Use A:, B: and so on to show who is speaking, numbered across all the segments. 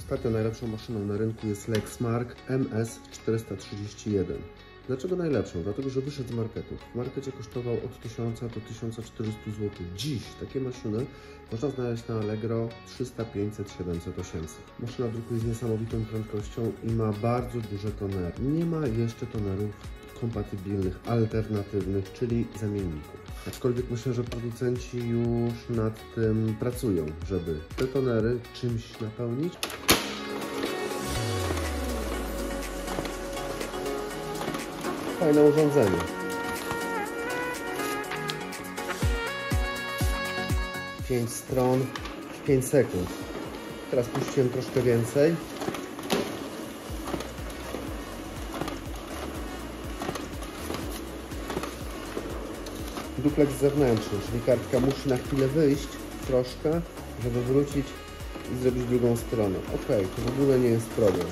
A: Ostatnio najlepszą maszyną na rynku jest Lexmark MS431. Dlaczego najlepszą? Dlatego, że wyszedł z marketu. W markecie kosztował od 1000 do 1400 zł. Dziś takie maszyny można znaleźć na Allegro 300, 500, 700, 800. Maszyna drukuje z niesamowitą prędkością i ma bardzo duże tonery. Nie ma jeszcze tonerów kompatybilnych, alternatywnych, czyli zamienników. Aczkolwiek myślę, że producenci już nad tym pracują, żeby te tonery czymś napełnić. Fajne urządzenie. Pięć stron w 5 sekund. Teraz puściłem troszkę więcej. duplex zewnętrzny, czyli kartka musi na chwilę wyjść troszkę, żeby wrócić i zrobić drugą stronę. Ok, to w ogóle nie jest problem.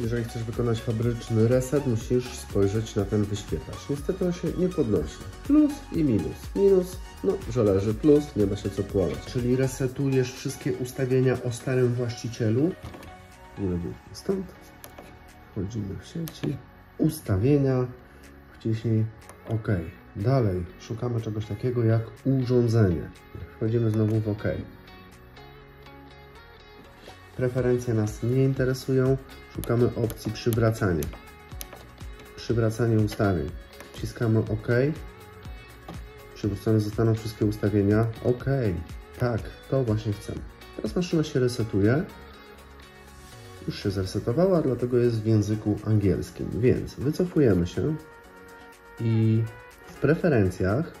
A: Jeżeli chcesz wykonać fabryczny reset, musisz spojrzeć na ten wyświetlacz. Niestety on się nie podnosi. Plus i minus. Minus, no, że leży plus, nie ma się co płakać. Czyli resetujesz wszystkie ustawienia o starym właścicielu. Nie stąd wchodzimy w sieci, ustawienia, wciśnij OK. Dalej szukamy czegoś takiego jak urządzenie. Wchodzimy znowu w OK. Preferencje nas nie interesują, szukamy opcji przywracanie. Przywracanie ustawień. Wciskamy OK. Przywrócone zostaną wszystkie ustawienia. OK. Tak, to właśnie chcemy. Teraz maszyna się resetuje już się zresetowała, dlatego jest w języku angielskim. Więc wycofujemy się i w preferencjach,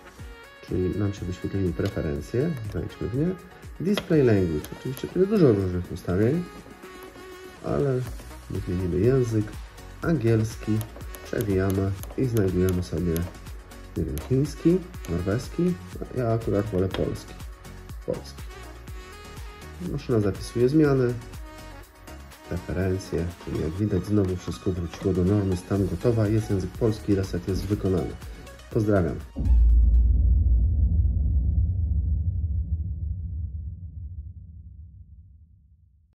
A: czyli nam się wyświetliły preferencje, wejdźmy w nie. Display Language, oczywiście tu jest dużo różnych ustawień, ale wymienimy język angielski, przewijamy i znajdujemy sobie nie wiem, chiński, norweski, ja akurat wolę polski. Polski. Maszyna zapisuje zmiany, referencje, czyli jak widać znowu wszystko wróciło do normy, stan gotowa, jest język polski, reset jest wykonany. Pozdrawiam.